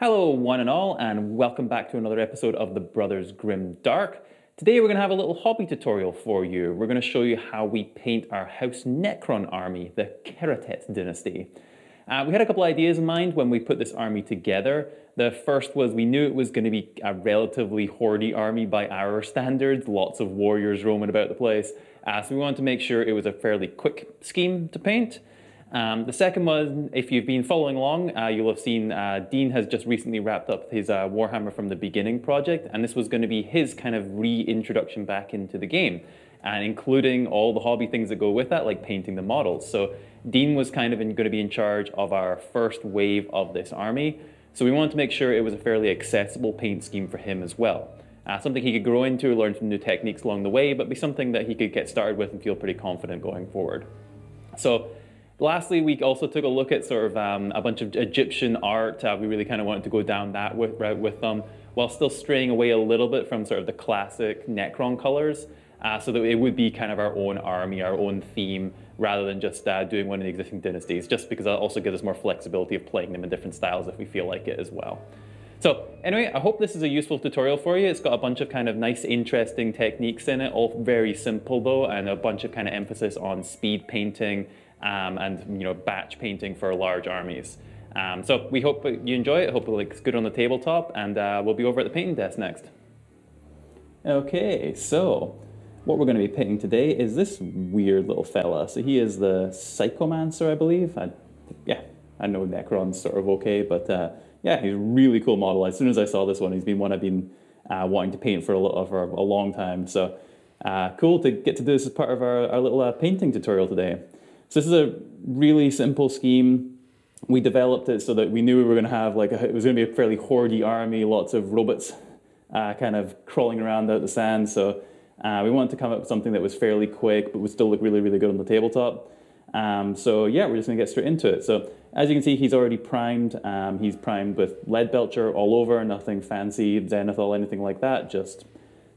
Hello, one and all, and welcome back to another episode of the Brothers Grimdark. Today we're going to have a little hobby tutorial for you. We're going to show you how we paint our House Necron army, the Kehratet dynasty. Uh, we had a couple ideas in mind when we put this army together. The first was we knew it was going to be a relatively hordy army by our standards, lots of warriors roaming about the place. Uh, so we wanted to make sure it was a fairly quick scheme to paint. Um, the second one, if you've been following along, uh, you'll have seen uh, Dean has just recently wrapped up his uh, Warhammer from the Beginning project, and this was going to be his kind of reintroduction back into the game, and including all the hobby things that go with that, like painting the models. So Dean was kind of going to be in charge of our first wave of this army, so we wanted to make sure it was a fairly accessible paint scheme for him as well. Uh, something he could grow into, learn some new techniques along the way, but be something that he could get started with and feel pretty confident going forward. So Lastly, we also took a look at sort of um, a bunch of Egyptian art. Uh, we really kind of wanted to go down that with, route with them, while still straying away a little bit from sort of the classic Necron colors, uh, so that it would be kind of our own army, our own theme, rather than just uh, doing one of the existing dynasties, just because that also gives us more flexibility of playing them in different styles if we feel like it as well. So anyway, I hope this is a useful tutorial for you. It's got a bunch of kind of nice, interesting techniques in it, all very simple though, and a bunch of kind of emphasis on speed painting, um, and you know batch painting for large armies. Um, so we hope you enjoy it. Hope it looks good on the tabletop, and uh, we'll be over at the painting desk next. Okay, so what we're going to be painting today is this weird little fella. So he is the Psychomancer, I believe. I, yeah, I know Necron's sort of okay, but uh, yeah, he's a really cool model. As soon as I saw this one, he's been one I've been uh, wanting to paint for a, for a long time. So uh, cool to get to do this as part of our, our little uh, painting tutorial today. So this is a really simple scheme. We developed it so that we knew we were going to have like a, it was going to be a fairly hordy army, lots of robots uh, kind of crawling around out the sand. So uh, we wanted to come up with something that was fairly quick, but would still look really, really good on the tabletop. Um, so yeah, we're just going to get straight into it. So as you can see, he's already primed. Um, he's primed with Leadbelcher all over, nothing fancy, zenithal, anything like that. Just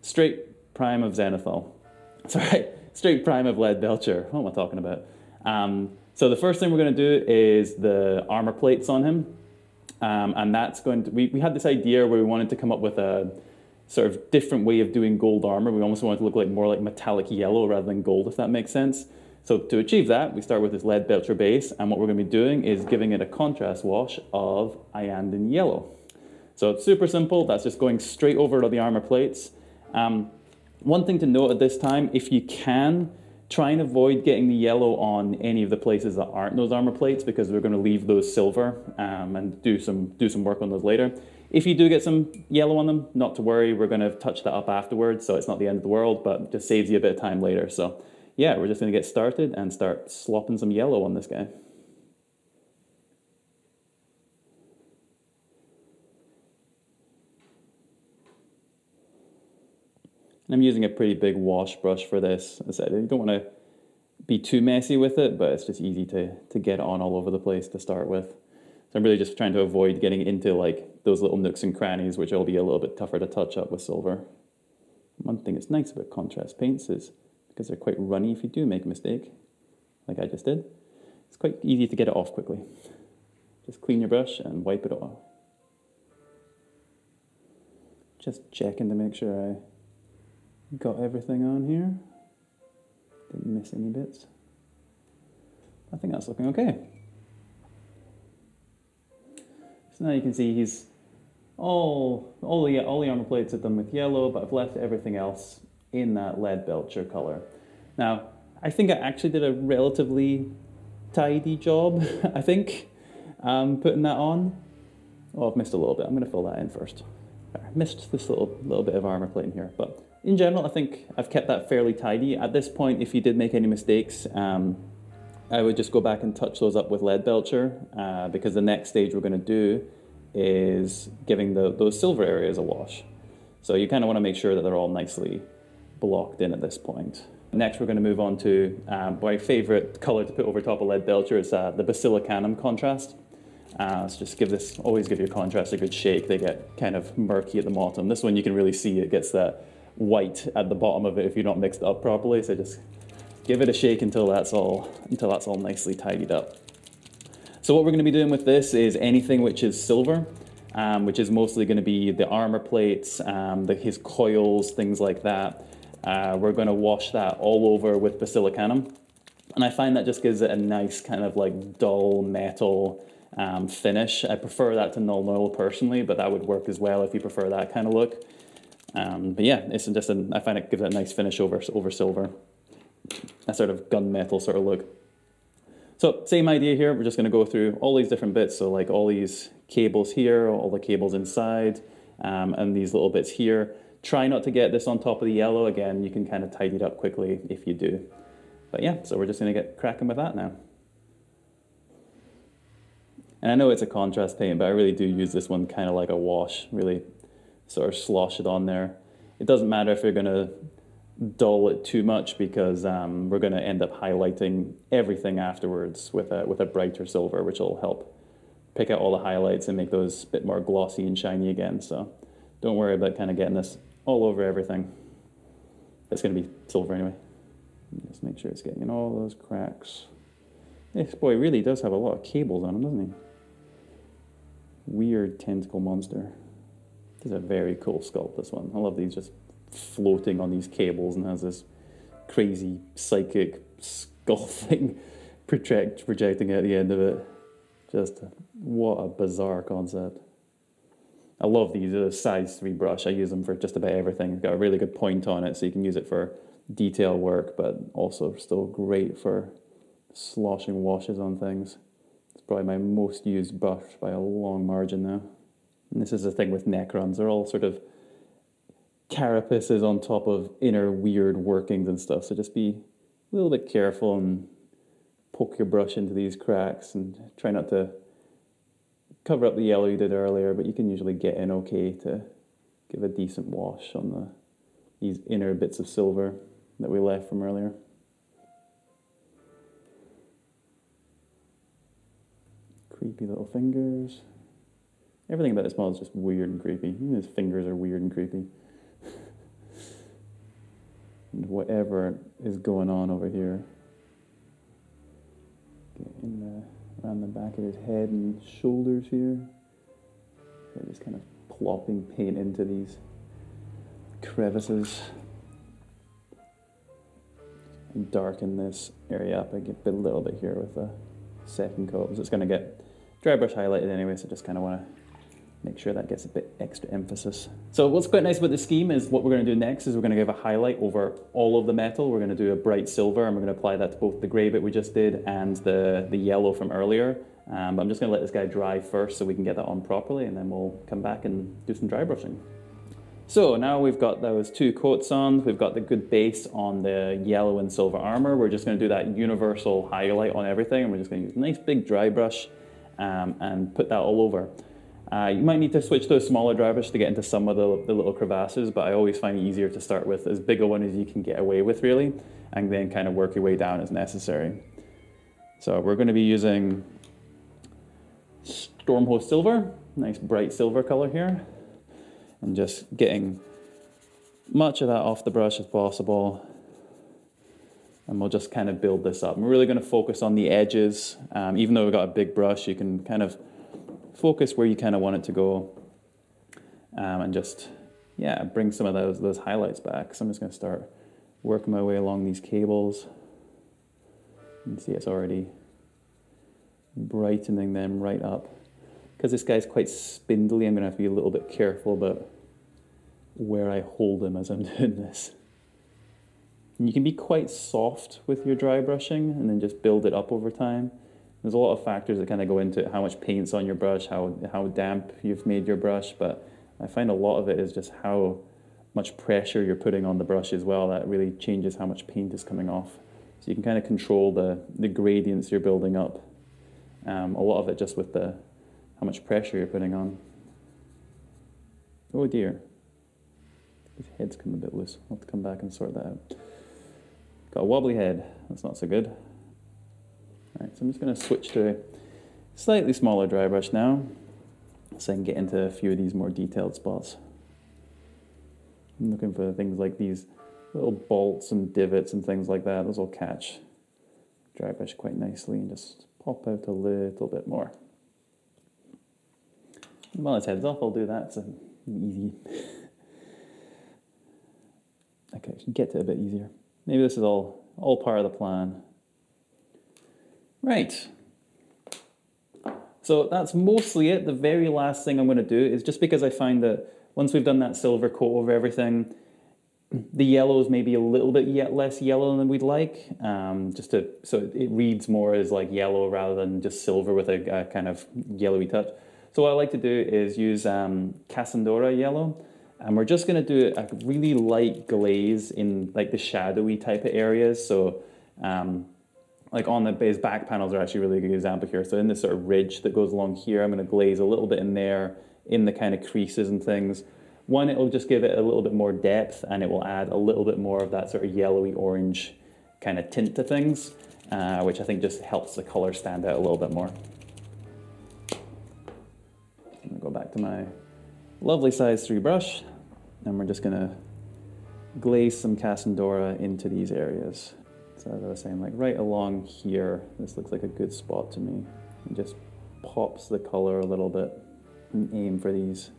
straight prime of zenithal. Sorry, straight prime of Leadbelcher. What am I talking about? Um, so the first thing we're going to do is the armor plates on him. Um, and that's going to, we, we had this idea where we wanted to come up with a sort of different way of doing gold armor. We almost wanted to look like more like metallic yellow rather than gold, if that makes sense. So to achieve that, we start with this Leadbelcher base, and what we're going to be doing is giving it a contrast wash of Iyanden yellow. So it's super simple. That's just going straight over to the armor plates. Um, one thing to note at this time, if you can, Try and avoid getting the yellow on any of the places that aren't those armor plates because we're going to leave those silver um, and do some, do some work on those later. If you do get some yellow on them, not to worry, we're going to touch that up afterwards, so it's not the end of the world, but just saves you a bit of time later. So yeah, we're just going to get started and start slopping some yellow on this guy. I'm using a pretty big wash brush for this. As I said, you don't want to be too messy with it, but it's just easy to, to get on all over the place to start with. So I'm really just trying to avoid getting into like those little nooks and crannies, which will be a little bit tougher to touch up with silver. One thing that's nice about contrast paints is because they're quite runny if you do make a mistake, like I just did, it's quite easy to get it off quickly. Just clean your brush and wipe it off. Just checking to make sure I got everything on here. Didn't miss any bits. I think that's looking okay. So now you can see he's all, all, the, all the armor plates are done with yellow, but I've left everything else in that Leadbelcher color. Now, I think I actually did a relatively tidy job, I think, um, putting that on. Oh, I've missed a little bit. I'm going to fill that in first. I missed this little, little bit of armor plate in here, but in general, I think I've kept that fairly tidy. At this point, if you did make any mistakes, um, I would just go back and touch those up with Leadbelcher uh, because the next stage we're going to do is giving the, those silver areas a wash. So you kind of want to make sure that they're all nicely blocked in at this point. Next, we're going to move on to um, my favorite color to put over top of Leadbelcher is uh, the Basilicanum contrast. Uh, so just give this, always give your contrast a good shake. They get kind of murky at the bottom. This one you can really see it gets that white at the bottom of it if you're not mixed up properly. So just give it a shake until that's all until that's all nicely tidied up. So what we're going to be doing with this is anything which is silver. um, which is mostly going to be the armor plates, um, the, his coils, things like that. Uh, we're going to wash that all over with basilicanum. And I find that just gives it a nice kind of like dull metal um, finish. I prefer that to Nuln Oil personally, but that would work as well if you prefer that kind of look. Um, but yeah, it's just I find it gives it a nice finish over, over silver. A sort of gunmetal sort of look. So same idea here, we're just gonna go through all these different bits. So like all these cables here, all the cables inside, um, and these little bits here. Try not to get this on top of the yellow. Again, you can kind of tidy it up quickly if you do. But yeah, so we're just gonna get cracking with that now. And I know it's a contrast paint, but I really do use this one kind of like a wash, really sort of slosh it on there. It doesn't matter if you're gonna dull it too much because um, we're gonna end up highlighting everything afterwards with a, with a brighter silver, which will help pick out all the highlights and make those a bit more glossy and shiny again. So don't worry about kind of getting this all over everything. It's gonna be silver anyway. Just make sure it's getting in all those cracks. This boy really does have a lot of cables on him, doesn't he? Weird tentacle monster. This is a very cool sculpt, this one. I love these just floating on these cables and has this crazy psychic skull thing project, projecting at the end of it. Just what a bizarre concept. I love these. They're a size 3 brush. I use them for just about everything. It's got a really good point on it, so you can use it for detail work, but also still great for sloshing washes on things. It's probably my most used brush by a long margin now. And this is the thing with Necrons. They're all sort of carapaces on top of inner weird workings and stuff. So just be a little bit careful and poke your brush into these cracks and try not to cover up the yellow you did earlier, but you can usually get in okay to give a decent wash on the these inner bits of silver that we left from earlier. Creepy little fingers. Everything about this model is just weird and creepy. Even his fingers are weird and creepy. and whatever is going on over here. Get in the, uh, around the back of his head and shoulders here. They're just kind of plopping paint into these crevices and darken this area up a little bit here with a second coat. So it's going to get dry brush highlighted anyway, so just kind of want to make sure that gets a bit extra emphasis. So what's quite nice about the scheme is what we're going to do next is we're going to give a highlight over all of the metal. We're going to do a bright silver and we're going to apply that to both the grey bit we just did and the, the yellow from earlier. Um, I'm just going to let this guy dry first so we can get that on properly and then we'll come back and do some dry brushing. So now we've got those two coats on, we've got the good base on the yellow and silver armor. We're just gonna do that universal highlight on everything and we're just gonna use a nice big dry brush um, and put that all over. Uh, you might need to switch to a smaller brush to get into some of the, the little crevasses, but I always find it easier to start with as big a one as you can get away with really, and then kind of work your way down as necessary. So we're gonna be using Stormhost Silver, nice bright silver color here and just getting much of that off the brush as possible. And we'll just kind of build this up. we're really going to focus on the edges. Um, even though we've got a big brush, you can kind of focus where you kind of want it to go. Um, and just, yeah, bring some of those, those highlights back. So I'm just going to start working my way along these cables. You can see it's already brightening them right up because this guy's quite spindly, I'm going to have to be a little bit careful about where I hold him as I'm doing this. And you can be quite soft with your dry brushing and then just build it up over time. There's a lot of factors that kind of go into it, how much paint's on your brush, how, how damp you've made your brush, but I find a lot of it is just how much pressure you're putting on the brush as well. That really changes how much paint is coming off. So you can kind of control the, the gradients you're building up. Um, a lot of it just with the, how much pressure you're putting on. Oh dear. His head's come a bit loose. I'll have to come back and sort that out. Got a wobbly head. That's not so good. All right, so I'm just going to switch to a slightly smaller dry brush now so I can get into a few of these more detailed spots. I'm looking for things like these little bolts and divots and things like that. Those will catch dry brush quite nicely and just pop out a little bit more. While his head's off, I'll do that. It's an easy. okay, I can get to it a bit easier. Maybe this is all, all part of the plan. Right. So that's mostly it. The very last thing I'm going to do is just because I find that once we've done that silver coat over everything, the yellow is maybe a little bit yet less yellow than we'd like, um, just to so it reads more as like yellow rather than just silver with a, a kind of yellowy touch. So what I like to do is use um, Casandora yellow, and we're just going to do a really light glaze in like the shadowy type of areas. So um, like on the base back panels are actually a really good example here. So in this sort of ridge that goes along here, I'm going to glaze a little bit in there, in the kind of creases and things. One, it'll just give it a little bit more depth and it will add a little bit more of that sort of yellowy orange kind of tint to things, uh, which I think just helps the color stand out a little bit more. I'm gonna go back to my lovely size 3 brush and we're just gonna glaze some Casandora into these areas. So as I was saying, like right along here, this looks like a good spot to me. It just pops the color a little bit and aim for these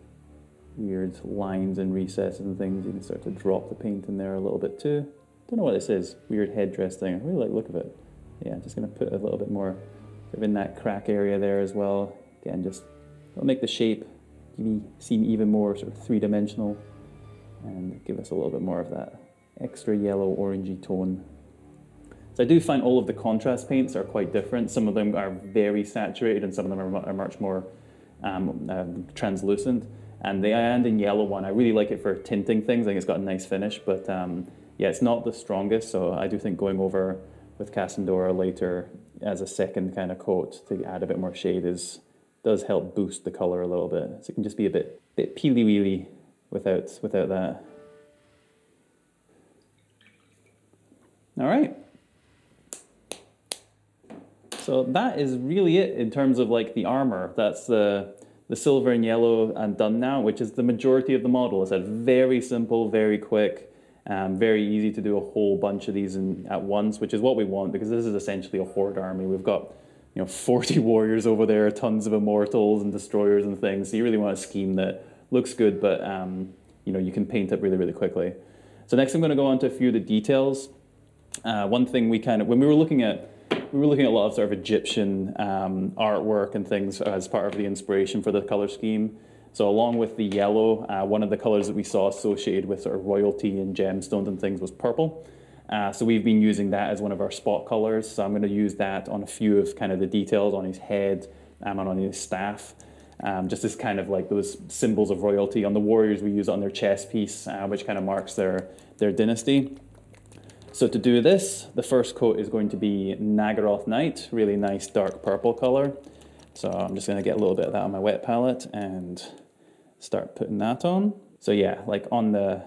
weird lines and recesses and things. You can start to drop the paint in there a little bit too. Don't know what this is, weird headdress thing. I really like look of it. Yeah, just gonna put a little bit more of in that crack area there as well. Again, just it'll make the shape seem even more sort of three-dimensional and give us a little bit more of that extra yellow orangey tone. So I do find all of the contrast paints are quite different. Some of them are very saturated and some of them are, much more um, uh, translucent. And the Iyanden yellow one, I really like it for tinting things. I think it's got a nice finish, but um, yeah, it's not the strongest. So I do think going over with Casandora later as a second kind of coat to add a bit more shade is does help boost the color a little bit. So it can just be a bit bit peely weely without without that. All right. So that is really it in terms of like the armor. That's the the silver and yellow and done now, which is the majority of the model. It's a very simple, very quick, um, very easy to do a whole bunch of these in, at once, which is what we want because this is essentially a horde army. We've got you know 40 warriors over there, tons of immortals and destroyers and things. So you really want a scheme that looks good, but um, you know you can paint it really, really quickly. So next I'm going to go on to a few of the details. Uh, one thing we kind of, when we were looking at we were looking at a lot of sort of Egyptian um, artwork and things as part of the inspiration for the color scheme. So along with the yellow, uh, one of the colors that we saw associated with sort of royalty and gemstones and things was purple. Uh, so we've been using that as one of our spot colors. So I'm going to use that on a few of kind of the details on his head um, and on his staff. Um, just as kind of like those symbols of royalty. On the warriors, we use on their chess piece, uh, which kind of marks their, their dynasty. So to do this, the first coat is going to be Naggaroth Night, really nice dark purple color. So I'm just gonna get a little bit of that on my wet palette and start putting that on. So yeah, like on the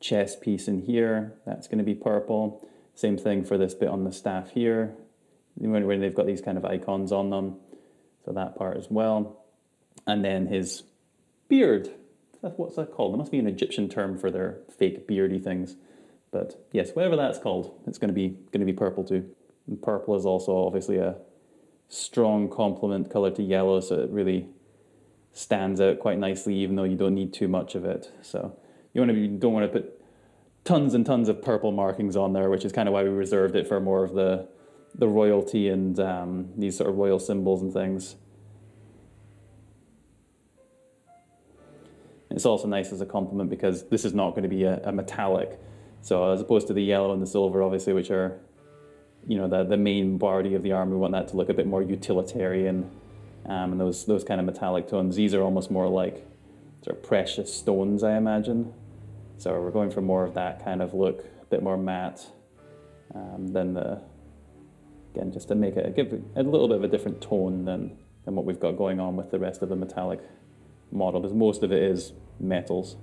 chest piece in here, that's gonna be purple. Same thing for this bit on the staff here, when they've got these kind of icons on them. So that part as well. And then his beard, what's that called? There must be an Egyptian term for their fake beardy things. But yes, whatever that's called, it's going to be going to be purple too. And purple is also obviously a strong complement color to yellow, so it really stands out quite nicely, even though you don't need too much of it. So you want to you don't want to put tons and tons of purple markings on there, which is kind of why we reserved it for more of the the royalty and um, these sort of royal symbols and things. It's also nice as a complement because this is not going to be a, a metallic so as opposed to the yellow and the silver, obviously, which are, you know, the, the main body of the arm, we want that to look a bit more utilitarian. Um, and those, those kind of metallic tones, these are almost more like sort of precious stones, I imagine. So we're going for more of that kind of look, a bit more matte um, than the, again, just to make it, give a little bit of a different tone than, than what we've got going on with the rest of the metallic model, because most of it is metals.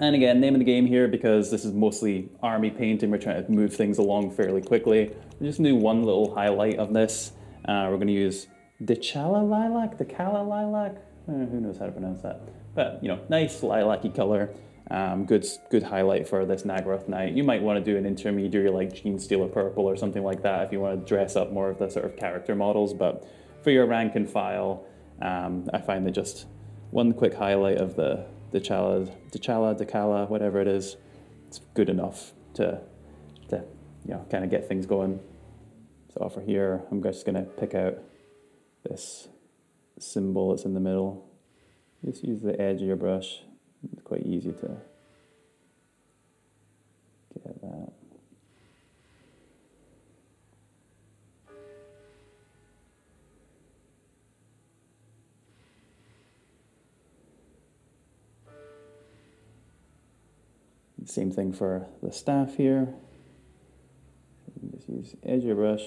And again, name of the game here, because this is mostly army painting, we're trying to move things along fairly quickly. We're just do one little highlight of this. Uh, we're gonna use Dechala Lilac, Decala Lilac, uh, who knows how to pronounce that. But, you know, nice lilac-y color. Um, good, good highlight for this Naggaroth Night. You might want to do an intermediary like Genestealer Purple or something like that if you want to dress up more of the sort of character models. But for your rank and file, um, I find that just one quick highlight of the the Dechala, Dechala, Decala, whatever it is, it's good enough to, to you know, kind of get things going. So for here, I'm just going to pick out this symbol that's in the middle. Just use the edge of your brush. It's quite easy to get that. Same thing for the staff here. Just use edge of your brush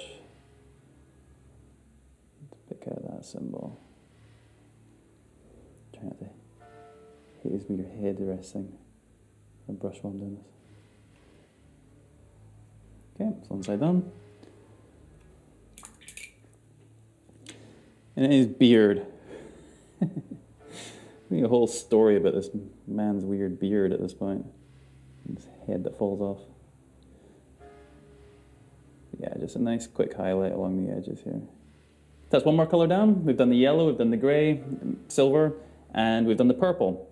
to pick out that symbol. Trying to haze me your head resting. I brush while I'm doing this. Okay, so one side done. And his beard. a whole story about this man's weird beard at this point his head that falls off. Yeah, just a nice quick highlight along the edges here. That's one more color down. We've done the yellow, we've done the gray, silver, and we've done the purple.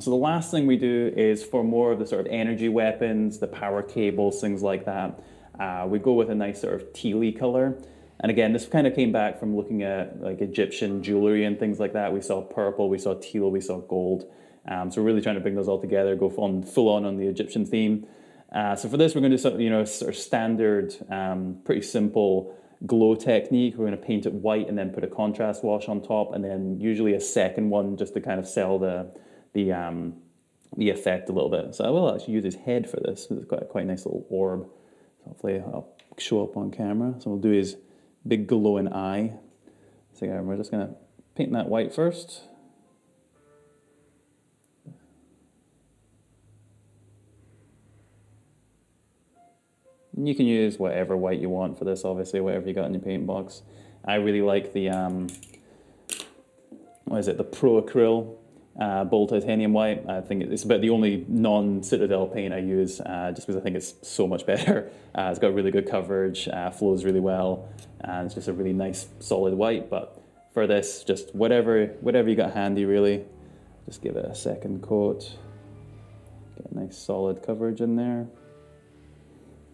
So the last thing we do is for more of the sort of energy weapons, the power cables, things like that. Uh, we go with a nice sort of tealy color. And again, this kind of came back from looking at like Egyptian jewelry and things like that. We saw purple, we saw teal, we saw gold. Um, so we're really trying to bring those all together, go on full on on the Egyptian theme. Uh, so for this, we're going to do you know, sort of standard, um, pretty simple glow technique. We're going to paint it white and then put a contrast wash on top, and then usually a second one just to kind of sell the the um, the effect a little bit. So I will actually use his head for this. It's quite quite a nice little orb. So hopefully I'll show up on camera. So we'll do his big glowing eye. So yeah, we're just going to paint that white first. You can use whatever white you want for this, obviously, whatever you got in your paint box. I really like the, um, what is it, the Pro Acryl uh, Bold Titanium White. I think it's about the only non-Citadel paint I use, uh, just because I think it's so much better. Uh, it's got really good coverage, uh, flows really well, and it's just a really nice solid white. But for this, just whatever, whatever you got handy, really. Just give it a second coat. Get a nice solid coverage in there.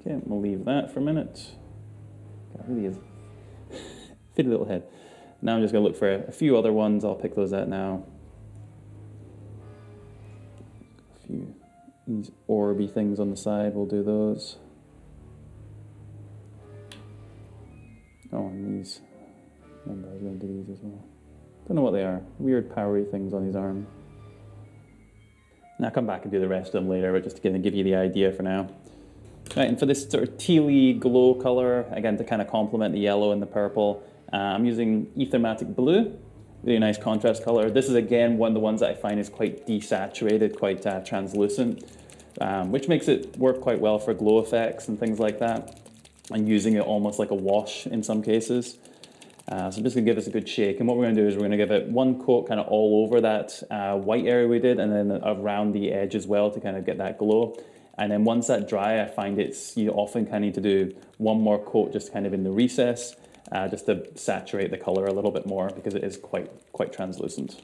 Okay, we'll leave that for a minute. God, really is fit little head. Now I'm just going to look for a, few other ones. I'll pick those out now. A few these orby things on the side, we'll do those. Oh, and these. Remember, I was to do these as well. Don't know what they are. Weird powery things on his arm. I'll come back and do the rest of them later, but just to give you the idea for now. Right, and for this sort of tealy glow color, again to kind of complement the yellow and the purple, uh, I'm using Ethermatic Blue. Really nice contrast color. This is again one of the ones that I find is quite desaturated, quite uh, translucent, um, which makes it work quite well for glow effects and things like that. And using it almost like a wash in some cases. Uh, so I'm just gonna give this a good shake. And what we're gonna do is we're gonna give it one coat kind of all over that uh, white area we did and then around the edge as well to kind of get that glow. And then once that dry, I find it's, you often kind of need to do one more coat just kind of in the recess, uh, just to saturate the color a little bit more because it is quite, quite translucent.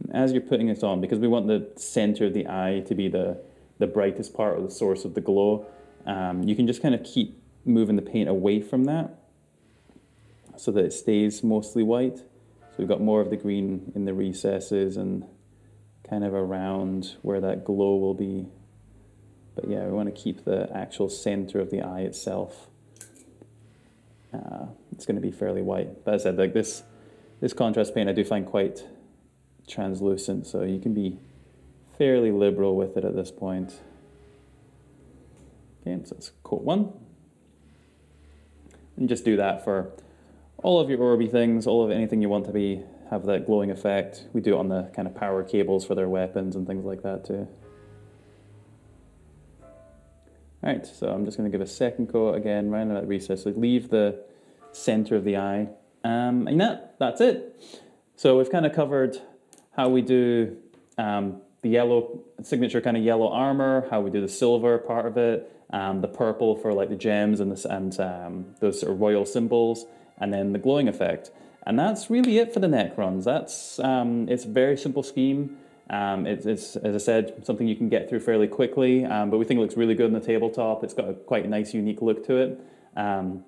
And as you're putting it on, because we want the center of the eye to be the, the brightest part or the source of the glow, um, you can just kind of keep moving the paint away from that so that it stays mostly white. So we've got more of the green in the recesses and kind of around where that glow will be. But yeah, we want to keep the actual center of the eye itself. Uh, it's going to be fairly white. But as I said, like this, this contrast paint I do find quite translucent, so you can be fairly liberal with it at this point. Okay, so it's coat one. And just do that for all of your Orby things, all of anything you want to be have that glowing effect. We do it on the kind of power cables for their weapons and things like that too. All right, so I'm just going to give a second coat again, right round that recess. So leave the center of the eye. Um, and that, that's it. So we've kind of covered how we do um, the yellow signature kind of yellow armor, how we do the silver part of it, um, the purple for like the gems and, this, and um, those sort of royal symbols, and then the glowing effect. And that's really it for the Necrons. That's um, it's a very simple scheme. Um, it's, it's, as I said, something you can get through fairly quickly, um, but we think it looks really good on the tabletop. It's got a quite nice, unique look to it. Um,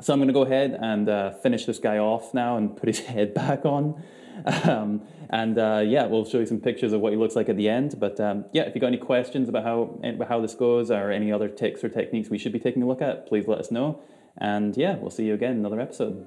so I'm going to go ahead and uh, finish this guy off now and put his head back on. Um, and uh, yeah, we'll show you some pictures of what he looks like at the end. But um, yeah, if you've got any questions about how about how this goes or any other tics or techniques we should be taking a look at, please let us know. And yeah, we'll see you again in another episode.